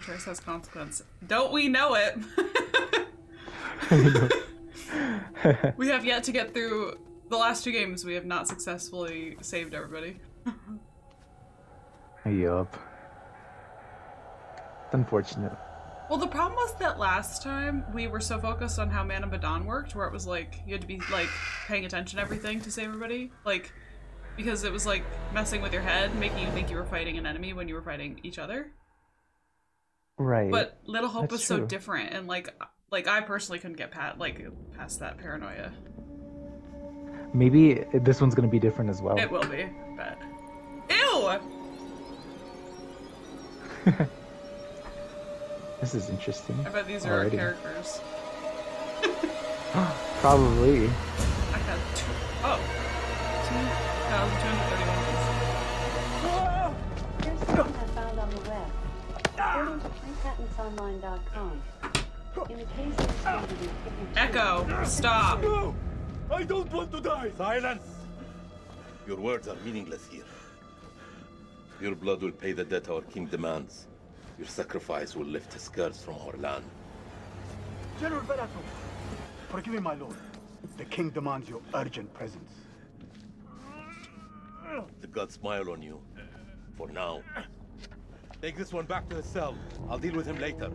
Every choice has consequence. Don't we know it? we have yet to get through the last two games. We have not successfully saved everybody. yup. It's unfortunate. Well, the problem was that last time we were so focused on how Man of Medan worked, where it was like you had to be like paying attention to everything to save everybody, like because it was like messing with your head, making you think you were fighting an enemy when you were fighting each other. Right. But Little Hope That's was true. so different, and like, like I personally couldn't get pat like past that paranoia. Maybe this one's gonna be different as well. It will be, but ew. this is interesting. I bet these are Already. our characters. Probably. I have two. 2,231. Um, According to freepatentsonline.com, in the case of Echo, stop. No! I don't want to die! Silence! Your words are meaningless here. Your blood will pay the debt our king demands. Your sacrifice will lift his curse from our land. General Verato, forgive me, my lord. The king demands your urgent presence. The gods smile on you. For now. Take this one back to his cell. I'll deal with him later.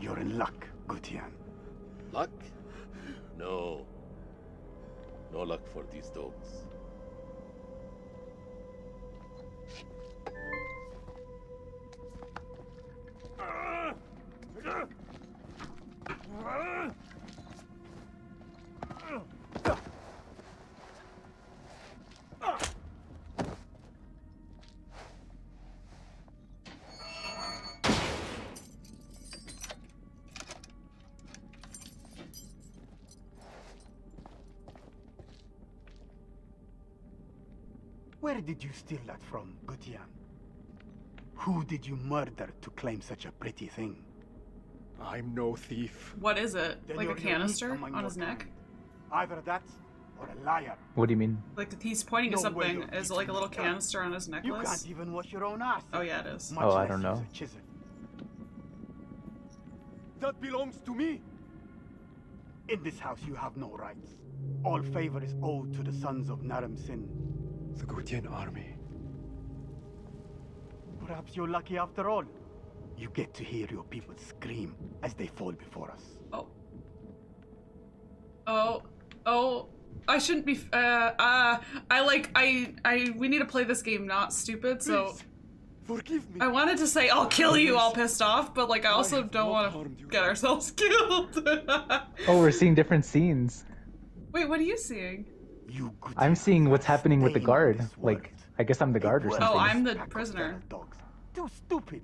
You're in luck, Gutian. Luck? No. No luck for these dogs. Where did you steal that from, Gutian? Who did you murder to claim such a pretty thing? I'm no thief. What is it? Then Like a canister on your his neck? kind. Either that or a liar. What do you mean? Like he's pointing to No way something. Is it like a little beating canister on his necklace? You can't even wash your own ass. Oh yeah, it is. Much Oh, I don't use know. a chisel. That belongs to me. In this house, you have no rights. All favor is owed to the sons of Naram Sin. The Gutian army. Perhaps you're lucky after all. You get to hear your people scream as they fall before us. Oh. Oh. Oh. I shouldn't be. Uh. Uh. I like. I. I. We need to play this game not stupid. So Please, forgive me. I wanted to say I'll kill you, all pissed off, but like I also have don't want to get ourselves killed. Oh, we're seeing different scenes. Wait, what are you seeing? You good I'm seeing what's happening with the guard. Like. I guess I'm the guard or something. Oh, I'm the prisoner. Too stupid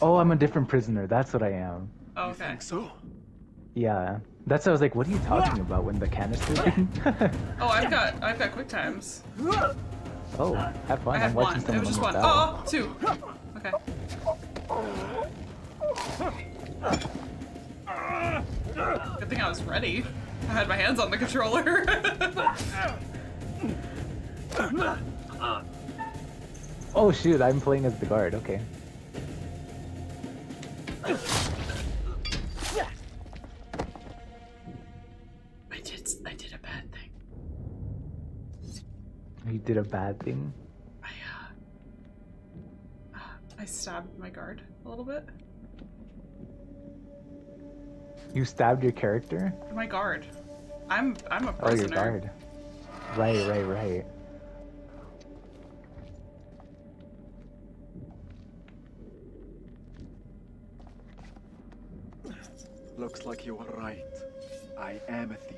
Oh, I'm a different prisoner. That's what I am. Oh, You okay. think so? Yeah. That's what I was like, what are you talking about when the canister thing? Oh, I've got. I've got quick times. oh, have fun. I I'm had watching one. It was just one. almost. Oh, two. Okay. Good thing I was ready. I had my hands on the controller. Oh shoot, I'm playing as the guard. Okay. I did. I did a bad thing. You did a bad thing. I uh, I stabbed my guard a little bit. You stabbed your character? My guard. I'm I'm a Oh, your guard. Right, right, right. Looks like you are right. I am a thief.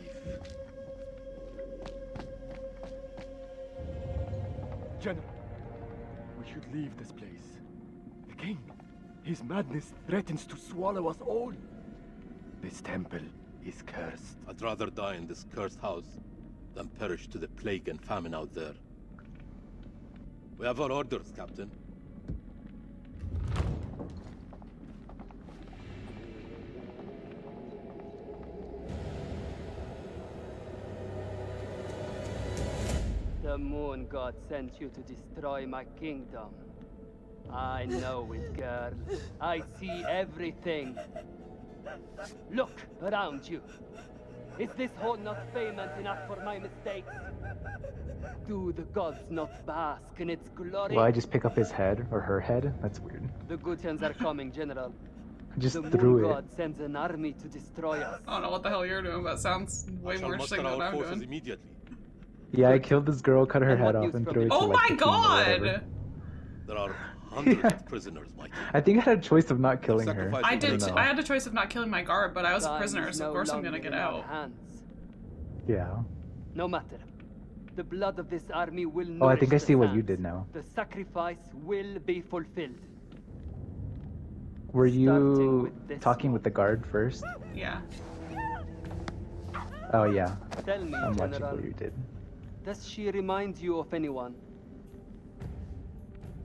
General, we should leave this place. The king, his madness threatens to swallow us all. This temple is cursed. I'd rather die in this cursed house than perish to the plague and famine out there. We have our orders, Captain. The moon god sent you to destroy my kingdom. I know it, girl. I see everything. Look around you. Is this hole not payment enough for my mistakes? Do the gods not bask in its glory? Will I just pick up his head or her head? That's weird. The Gutians are coming, General. Just the moon it. god sends an army to destroy us. I don't know what the hell you're doing, but it sounds way more muster interesting than what I'm forces doing. immediately. Yeah, I killed this girl, cut her And head off, and threw it the- to Oh my the king or whatever. god! There are hundreds of prisoners, Mikey. I think I had a choice of not killing her. I I did. don't T- know. I had a choice of not killing my guard, but I was a prisoner, is so of course I'm gonna get out. hands. Yeah. No matter. The blood of this army will Oh, I think I see what you did now. The sacrifice will be fulfilled. Were you with talking one. with the guard first? Yeah. Oh yeah, Tell me, I'm watching General, what you did. does she remind you of anyone?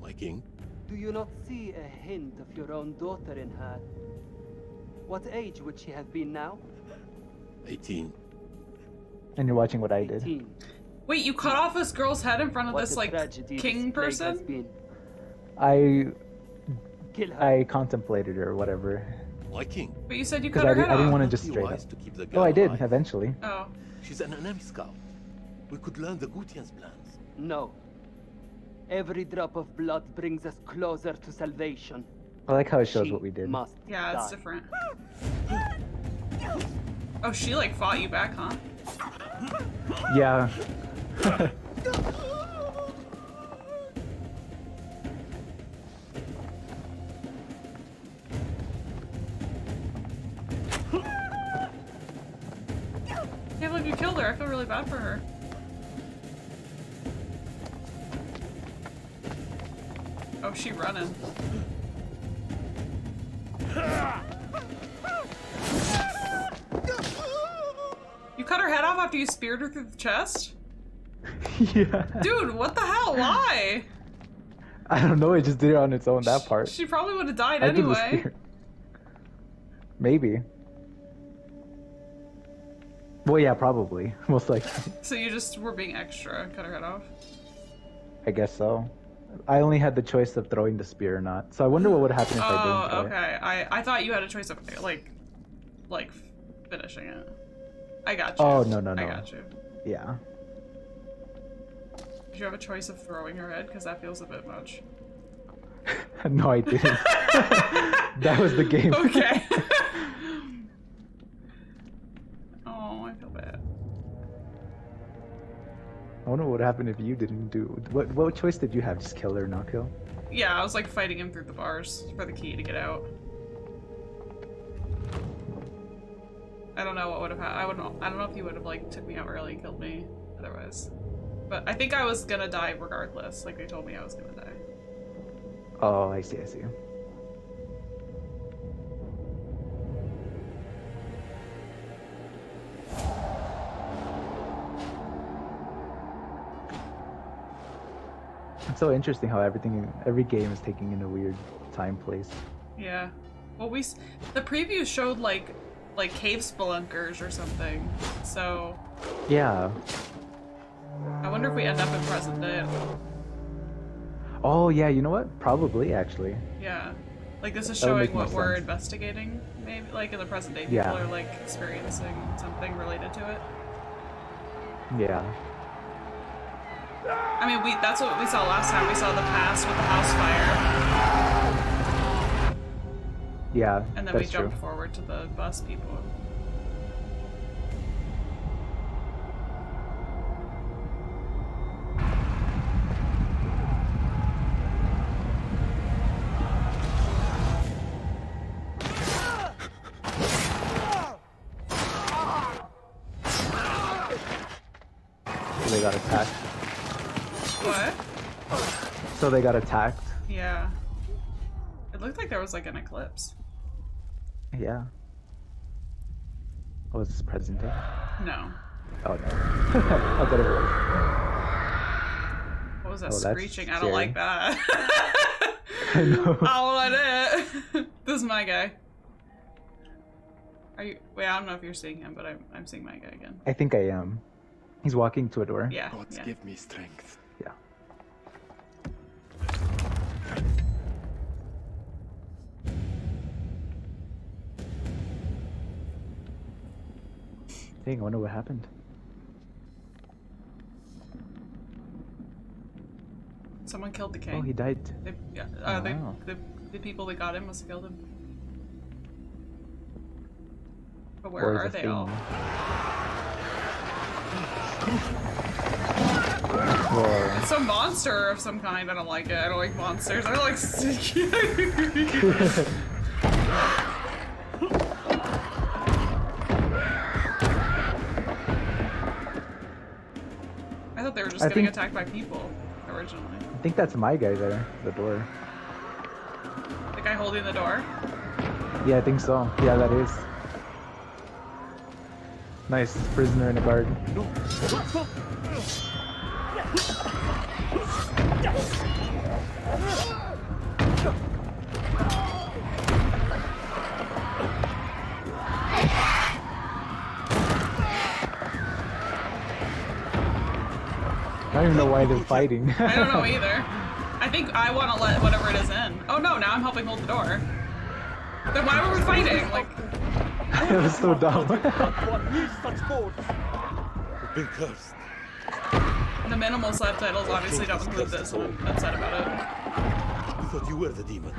My king, Do you not see a hint of your own daughter in her? What age would she have been now? 18. And you're watching what I did. 18. Wait, you cut off this girl's head in front of What this like king this person? been. I Kill her. I contemplated or whatever. My king. But you said you Because cut I, her did, head I didn't off. want to just straight up. to keep the Oh, I did alive. eventually. Oh. She's an enemy scout. We could learn the Gutians' plans. No. Every drop of blood brings us closer to salvation. I like how it shows She what we did. Must Yeah, it's die. different. Oh, she like fought you back, huh? Yeah. Can't believe you killed her. I feel really bad for her. Oh, she running. You cut her head off after you speared her through the chest? yeah. Dude, what the hell? Why? I don't know. It just did it on its own. That part. She probably would have died I anyway. Maybe. Well, yeah, probably. Most likely. So you just were being extra and cut her head off? I guess so. I only had the choice of throwing the spear or not. So I wonder what would happen if I didn't Oh, throw it. okay. I, I thought you had a choice of like like finishing it. I got you. Oh, no, no, no. I got you. Yeah. Did you have a choice of throwing her head? Because that feels a bit much. no, I didn't. that was the game. Okay. oh, I feel bad. I wonder what would happen if you didn't do. What what choice did you have? Just kill or not kill? Yeah, I was like fighting him through the bars for the key to get out. I don't know what would have happened. I wouldn't. I don't know if he would have like took me out early and killed me otherwise. But I think I was gonna die regardless. Like they told me I was gonna die. Oh, I see. I see. It's so interesting how everything, every game is taking in a weird time place. Yeah. Well, we the preview showed like like cave spelunkers or something. So Yeah. I wonder if we end up in present day. Oh yeah. You know what? Probably actually. Yeah. Like this is showing what we're sense. investigating. Maybe like in the present day, people Yeah. are like experiencing something related to it. Yeah. I mean, we that's what we saw last time. We saw the past with the house fire, Yeah. and then we jumped true. forward to the bus people. They got attacked. What? So they got attacked. Yeah. It looked like there was like an eclipse. Yeah. Oh, is this present day? No. Oh no. I thought it was. What was that Oh, that's screeching? I don't like that. I know. I don't it. this is my guy. Are you? Wait, I don't know if you're seeing him, but I'm I'm seeing my guy again. I think I am. He's walking to a door. Yeah. Gods yeah. give me strength. Dang, I wonder what happened. Someone killed the king. Oh, he died. They, yeah, uh, they, the, the people that got him must have killed him. But where is are it they Thane? all? Whoa. It's a monster of some kind. I don't like it. I don't like monsters. I like I thought they were just I getting think- attacked by people originally. I think that's my guy there, the door. The guy holding the door. Yeah, I think so. Yeah, that is. Nice prisoner in a guard. I don't even know why they're fighting. I don't know either. I think I want to let whatever it is in. Oh no, now I'm helping hold the door. Then why were we fighting? Like, it was so dumb. One needs such force. We've been cursed. the minimal subtitles obviously don't include this, and I'm upset about it. We thought you were the demons.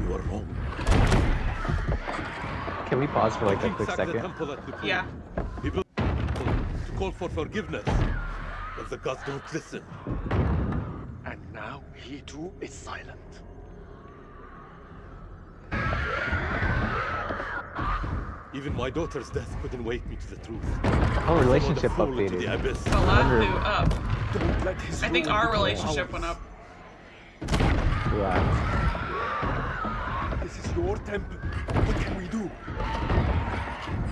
You were wrong. Can we pause for like a quick second? temple at Nippur. Yeah. He built to call for forgiveness. But the gods don't listen. And now he too is silent. Even my daughter's death couldn't wake me to the truth. Oh, relationship Followed the the abyss. The left Wonder- flew up. Don't let his I think our relationship ours. went up. Yeah. This is your temple. What can we do?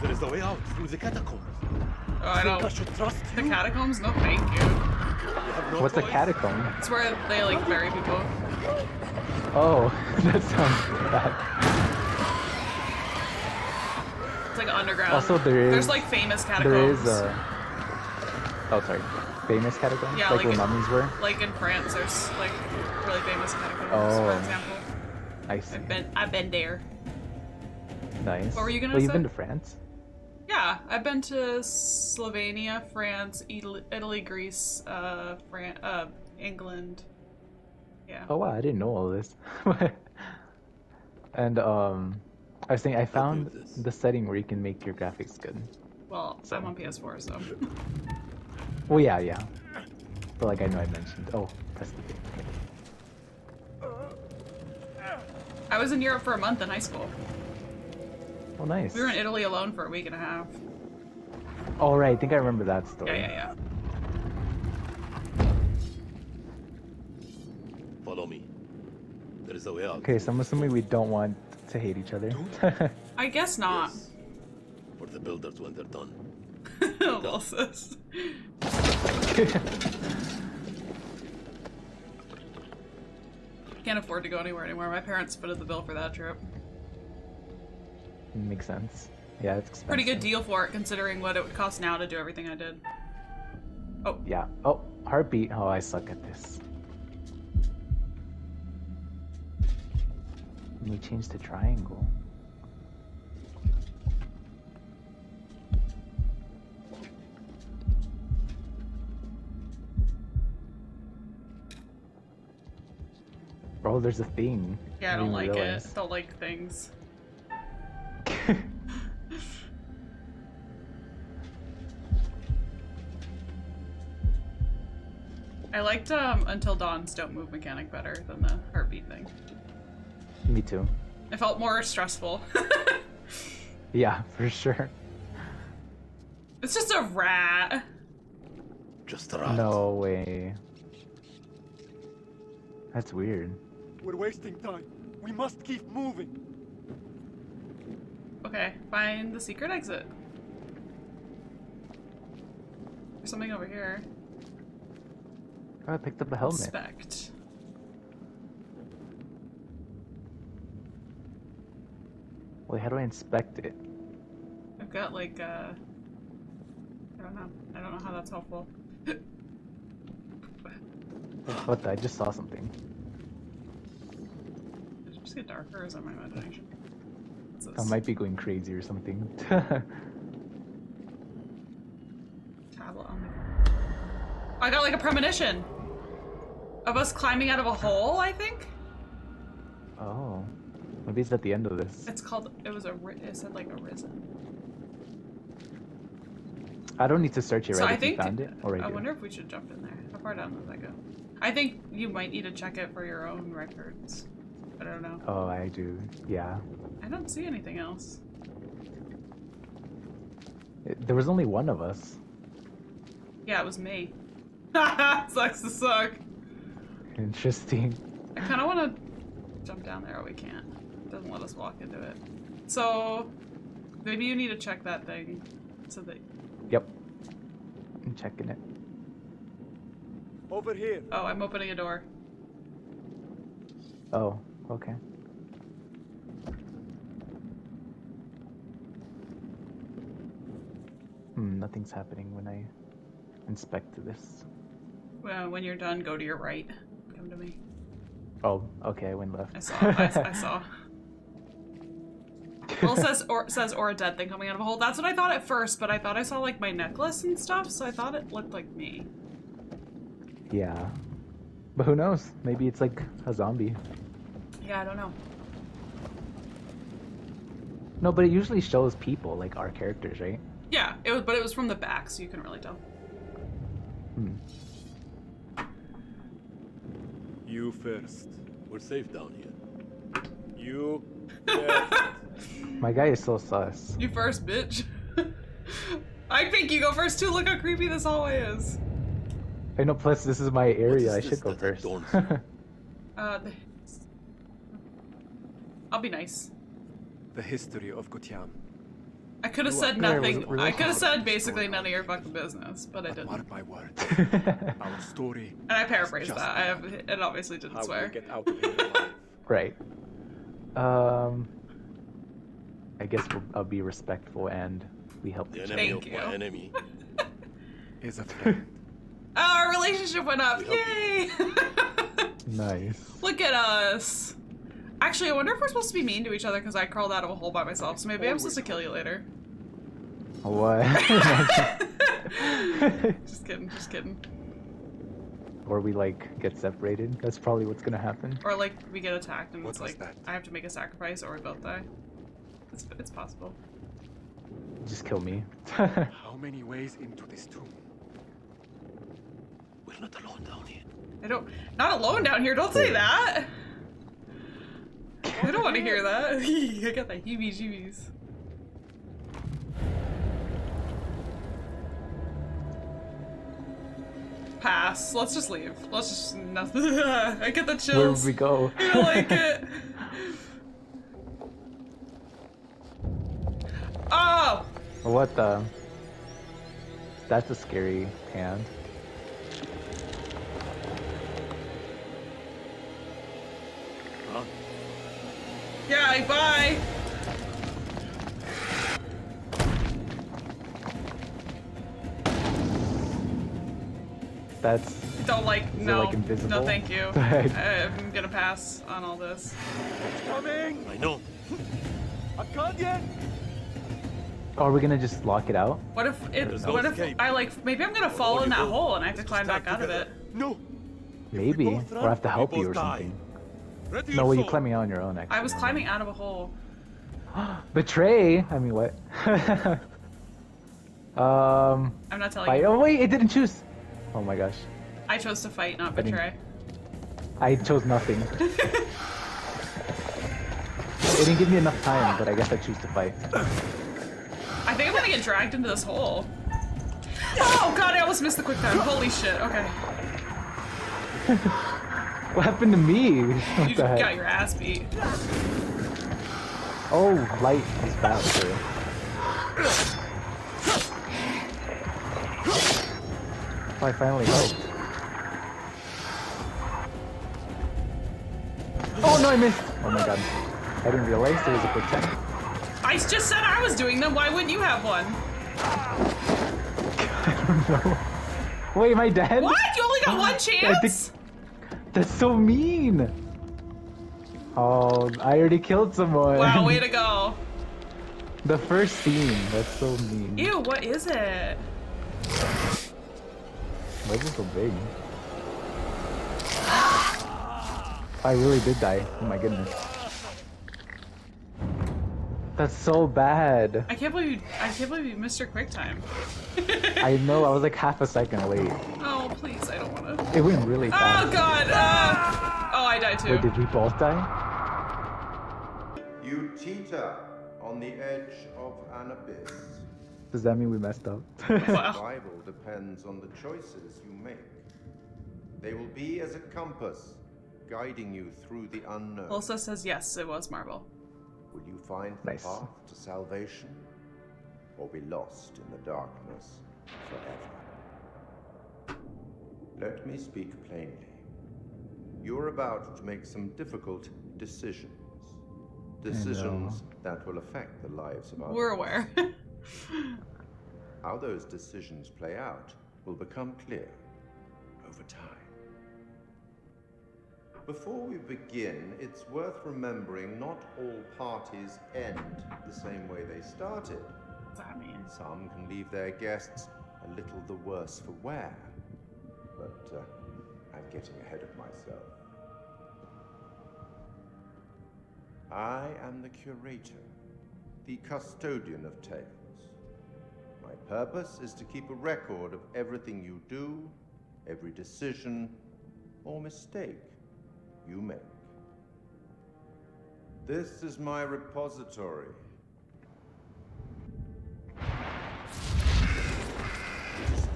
There is a way out through the catacombs. Oh, I Think I don't. should trust The catacombs? No, thank you. We have no What's a choice. catacomb? It's where they like bury people. Oh, that sounds bad. It's like underground. Also, there is There's like famous catacombs. is a. Oh, sorry. Famous catacombs, Yeah, like, like where it- mummies were. Like in France, there's like really famous catacombs, Oh. for example. I see. I've been I've been there. Nice. What were you gonna well, you've been to France? Yeah, I've been to Slovenia, France, Italy, Italy Greece, uh, Fran- uh, England. Yeah. Oh wow, I didn't know all this. and um, I was saying I found the setting where you can make your graphics good. Well, I'm on PS4, so. Well, yeah, yeah. But like I know I mentioned. Oh, press the thing. I was in Europe for a month in high school. Oh, nice. We were in Italy alone for a week and a half. Oh right, I think I remember that story. Yeah, yeah, yeah. Follow me. There is a way out. Okay, so I'm assuming we don't want to hate each other. I guess not. Yes. For the builders when they're done. Lil sis. Can't afford to go anywhere anymore. My parents footed the bill for that trip. Makes sense. Yeah, it's expensive. Pretty good deal for it, considering what it would cost now to do everything I did. Oh, Yeah. Oh, heartbeat. Oh, I suck at this. Let me change to triangle. Bro, there's a thing. yeah, I don't like realize. it. Don't like things. I liked um, Until Dawn's Don't Move mechanic better than the heartbeat thing. Me too. It felt more stressful. Yeah, for sure. it's just a rat. Just a rat. No way. That's weird. We're wasting time. We must keep moving. Okay, find the secret exit. There's something over here. Oh, I picked up a helmet. Inspect. Wait, how do I inspect it? I've got like uh I don't know. I don't know how that's helpful. What the? I just saw something. Did it just get darker or is that my imagination? I might be going crazy or something. I got like a premonition of us climbing out of a hole. I think Oh. Maybe it's at the end of this. it's called. It was a. It said like a risen. I don't need to search it So right I if think. you found it. Or I I wonder if we should jump in there. How far down does that go? I think you might need to check it for your own records. I don't know. Oh, I do. Yeah. I don't see anything else. It- there was only one of us. Yeah, it was me. Sucks to suck. Interesting. I kind of want to jump down there, but we can't. It doesn't let us walk into it. So maybe you need to check that thing so that. Yep. I'm checking it. Over here. Oh, I'm opening a door. Oh, okay. Hmm, nothing's happening when I inspect this. Well, when you're done, go to your right. Come to me. Oh, okay, I went left. I saw. I, I saw. Well, it says or says or a dead thing coming out of a hole. That's what I thought at first, but I thought I saw like my necklace and stuff, so I thought it looked like me. Yeah. But who knows? Maybe it's like a zombie. Yeah, I don't know. No, but it usually shows people, like our characters, right? Yeah, it was, but it was from the back, so you couldn't really tell. Hmm. You first. We're safe down here. You first. My guy is so sus. You first, bitch. I think you go first too. Look how creepy this hallway is. I know, plus this is my area. is I should go first. Uh, I'll be nice. the history of Gutian. I could have said nothing. really I could have said basically none of your fucking business, but I didn't. mark my word, our story. And I paraphrased that. I have, it obviously didn't How we swear. get out of here right. Um. I guess we'll, I'll be respectful and we help The enemy Thank of my enemy. Is a friend. Oh, our relationship went up! Yay! Nice. Look at us. Actually, I wonder if we're supposed to be mean to each other because I crawled out of a hole by myself. So maybe I'm supposed to kill you later. What? just kidding. Just kidding. or we like get separated. That's probably what's gonna happen. Or like we get attacked and What it's like that? I have to make a sacrifice or we both die. It's it's possible. Just kill me. How many ways into this tomb? We're not alone down here. I don't not alone down here. Don't say that. I don't want to hear that. I got the heebie-jeebies. Pass. Let's just leave. Let's just nothing. I get the Where chills. would we go? I don't like it. Oh! what the? That's a scary hand. Yeah, bye! That's Don't like, it, no. like, invisible? No, thank you. I'm gonna pass on all this. Coming! I know. Akkadian! Oh, are we gonna just lock it out? What if it, There's no what if escape. I like, maybe I'm gonna fall in that do hole and I have to climb back out of it. No! Maybe. both Or I have to help you both or die. something. Ready No, your well, you're sword. climbing on your own, actually. I was climbing out of a hole. Betray? I mean, what? um. I'm not telling Fight. you. Oh, wait, it didn't choose. Oh my gosh. I chose to fight, not I didn't- betray. I chose nothing. it didn't give me enough time, but I guess I choose to fight. I think I'm gonna get dragged into this hole. Oh god, I almost missed the quick time. Holy shit. Okay. What happened to me? What You the heck? got your ass beat. Oh, light is faster. Oh, I finally helped. Oh no, I missed! Oh my god. I didn't realize there was a quick time. I just said I was doing them. Why wouldn't you have one? I don't know. Wait, am I dead? What? You only got one I chance? That's so mean! Oh, I already killed someone. Wow, way to go. The first scene. That's so mean. Ew, what is it? Why is it so big? I really did die. Oh my goodness. That's so bad. I can't believe you, I can't believe you missed your quick time. I know, I was like half a second late. Oh please, I don't want to. It went really Oh god! Uh, oh, I died too. Wait, did we both die? You teeter on the edge of an abyss. Does that mean we messed up? Wow. Survival depends on the choices you make. They will be as a compass, guiding you through the unknown. Elsa says yes, it was Marvel. Will you find the Nice. path to salvation, or be lost in the darkness forever? Let me speak plainly. You're about to make some difficult decisions. Decisions that will affect the lives of others. We're aware. How those decisions play out will become clear over time. Before we begin, it's worth remembering not all parties end the same way they started. What's that mean? Some can leave their guests a little the worse for wear. But uh, I'm getting ahead of myself. I am the curator, the custodian of tales. My purpose is to keep a record of everything you do, every decision or mistake you make. This is my repository.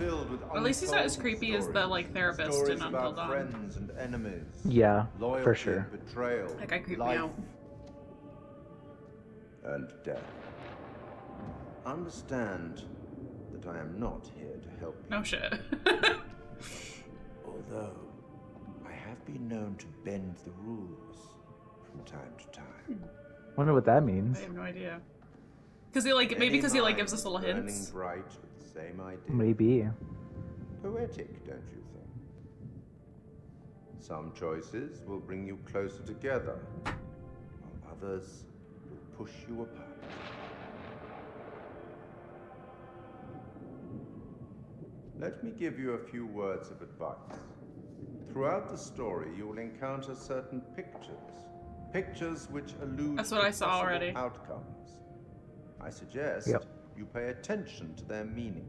Filled with At least he's not as untold creepy as the, like, therapist Stories in Until about Dawn. friends and enemies. Yeah, loyalty for sure. betrayal. That guy creeped me out. And death. Understand that I am not here to help you. No shit. Although I have been known to bend the rules from time to time. Wonder what that means. I have no idea. Because he like maybe because he like gives us a little burning hints. bright with the same idea. Maybe. Poetic, don't you think? Some choices will bring you closer together, while others will push you apart. Let me give you a few words of advice. Throughout the story, you will encounter certain pictures. Pictures which allude That's what to I saw already. outcomes. I suggest Yep. You pay attention to their meaning.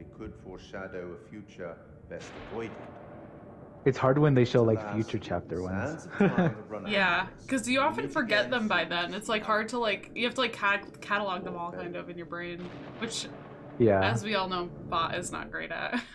It could foreshadow a future best avoided. It's hard when they show like future chapter ones. sands of time have run out. Yeah, because you often forget them by then. It's like hard to like you have to like cat- catalog them all kind of in your brain, which yeah. as we all know, Bot is not great at.